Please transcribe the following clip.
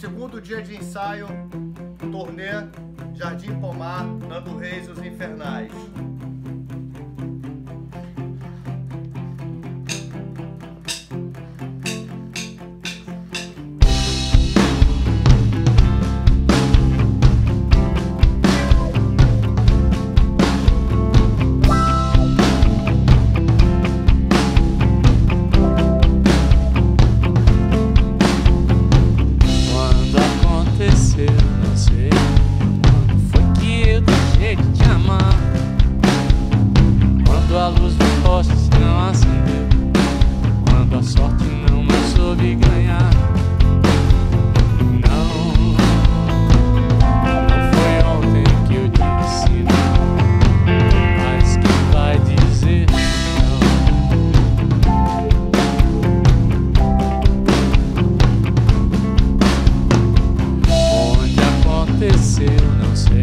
Segundo dia de ensaio, turnê Jardim Pomar, Nando Reis os Infernais. aconteceu, não sei.